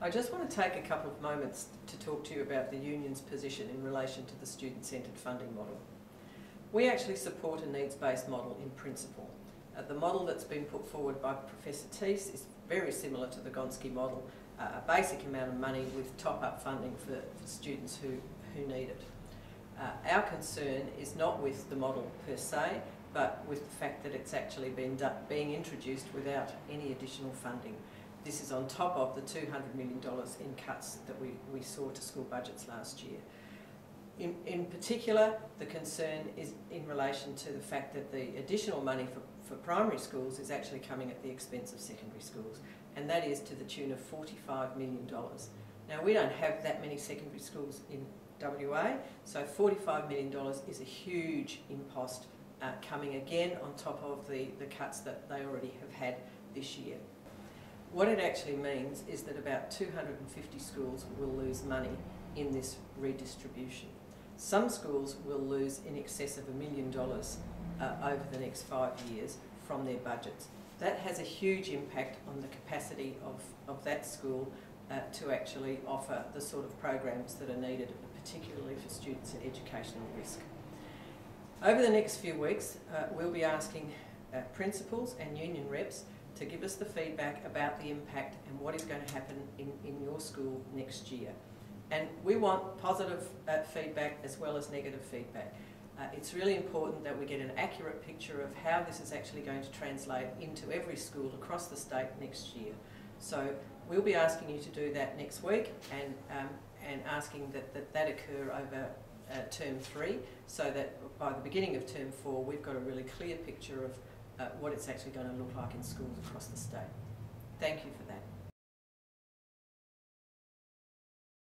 I just want to take a couple of moments to talk to you about the union's position in relation to the student-centred funding model. We actually support a needs-based model in principle. Uh, the model that's been put forward by Professor Teese is very similar to the Gonski model, uh, a basic amount of money with top-up funding for, for, students who, who need it. Uh, our concern is not with the model per se, but with the fact that it's actually been being introduced without any additional funding. This is on top of the $200 million in cuts that we, we saw to school budgets last year. In, in particular, the concern is in relation to the fact that the additional money for, for primary schools is actually coming at the expense of secondary schools, and that is to the tune of $45 million. Now, we don't have that many secondary schools in WA, so $45 million is a huge impost uh, coming again on top of the, the cuts that they already have had this year. What it actually means is that about 250 schools will lose money in this redistribution. Some schools will lose in excess of a million dollars uh, over the next five years from their budgets. That has a huge impact on the capacity of, of that school uh, to actually offer the sort of programs that are needed, particularly for students at educational risk. Over the next few weeks, uh, we'll be asking uh, principals and union reps to give us the feedback about the impact and what is going to happen in, in your school next year. And we want positive uh, feedback as well as negative feedback. Uh, it's really important that we get an accurate picture of how this is actually going to translate into every school across the state next year. So we'll be asking you to do that next week and, um, and asking that, that that occur over uh, term three so that by the beginning of term four we've got a really clear picture of uh, what it's actually going to look like in schools across the state. Thank you for that.